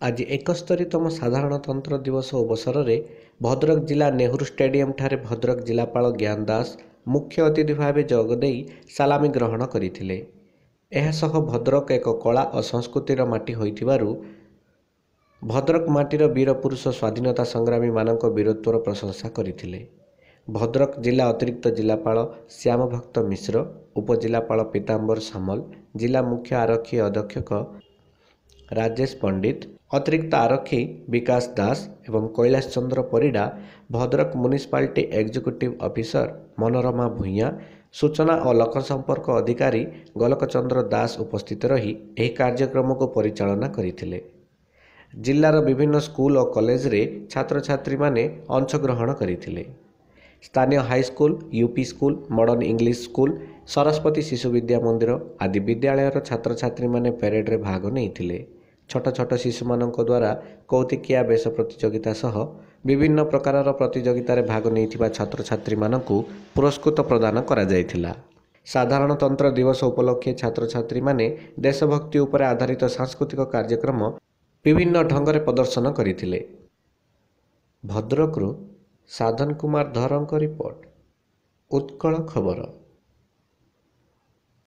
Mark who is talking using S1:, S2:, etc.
S1: ଆଜି ଏକସ୍ତରୀତମ ସାଧାରଣତନ୍ତ୍ର ଦିବସ ଅବସରରେ ଭଦ୍ରକ ଜିଲ୍ଲା ନେହେରୁ ଷ୍ଟାଡିୟମଠାରେ ଭଦ୍ରକ ଜିଲ୍ଲାପାଳ ଜ୍ଞାନ ଦାସ ମୁଖ୍ୟ ଅତିଥି ଭାବେ ଯୋଗଦେଇ ସାଲାମି ଗ୍ରହଣ କରିଥିଲେ। ଏହାସହ ଭଦ୍ରକ ଏକ କଳା ଓ ସଂସ୍କୃତିର ମାଟି ହୋଇଥିବାରୁ ଭଦ୍ରକ ମାଟିର ବୀରପୁରୁଷ ସ୍ୱାଧୀନତା ସଂଗ୍ରାମୀମାନଙ୍କ ବୀରତ୍ୱର ପ୍ରଶଂସା କରିଥିଲେ। ଭଦ୍ରକ ଜିଲ୍ଲା ଅତିରିକ୍ତ ଜିଲ୍ଲାପାଳ ଶ୍ୟାମଭକ୍ତ ମିଶ୍ର ଉପଜିଲ୍ଲାପାଳ ପୀତାମ୍ବର ସାମଲ ଜିଲ୍ଲା ମୁଖ୍ୟ ଆରକ୍ଷୀ ଅଧୀକ୍ଷକ ରାଜେଶ ପଣ୍ଡିତ ଅତିରିକ୍ତ ଆରକ୍ଷୀ ବିକାଶ ଦାସ ଏବଂ Kailash Chandra Parida Bhadrak municipality executive officer Manorama Bhuyan ସୂଚନା ଓ ଲୋକସମ୍ପର୍କ ଅଧିକାରୀ ଗୋଲକଚନ୍ଦ୍ର ଦାସ ଉପସ୍ଥିତ ରହି ଏହି କାର୍ଯ୍ୟକ୍ରମକୁ ପରିଚାଳନା କରିଥିଲେ। ଜିଲ୍ଲାର ବିଭିନ୍ନ ସ୍କୁଲ ଓ କଲେଜରେ ଛାତ୍ରଛାତ୍ରୀମାନେ ଅଂଶଗ୍ରହଣ କରିଥିଲେ। ସ୍ଥାନୀୟ high school UP school modern English school Saraswati Shishu Vidya Mandir ଆଦି ବିଦ୍ୟାଳୟର ଛାତ୍ରଛାତ୍ରୀମାନେ ପ୍ୟାରେଡରେ ଭାଗ ନେଇଥିଲେ। ଛୋଟ ଛୋଟ ଶିଶୁମାନଙ୍କ ଦ୍ୱାରା କୌତିକିଆ ବେଶ ପ୍ରତିଯୋଗିତା ସହ ବିଭିନ୍ନ ପ୍ରକାରର ପ୍ରତିଯୋଗିତାରେ ଭାଗ ନେଇଥିବା ଛାତ୍ରଛାତ୍ରୀମାନଙ୍କୁ ପୁରସ୍କୃତ ପ୍ରଦାନ କରାଯାଇଥିଲା। ସାଧାରଣତନ୍ତ୍ର ଦିବସ ଉପଲକ୍ଷେ ଛାତ୍ରଛାତ୍ରୀମାନେ ଦେଶଭକ୍ତି ଉପରେ ଆଧାରିତ ସାଂସ୍କୃତିକ କାର୍ଯ୍ୟକ୍ରମ ବିଭିନ୍ନ ଢଙ୍ଗରେ ପ୍ରଦର୍ଶନ କରିଥିଲେ। ଭଦ୍ରକରୁ ସାଧନ କୁମାର ଧରଙ୍କ ରିପୋର୍ଟ ଉତ୍କଳ ଖବର।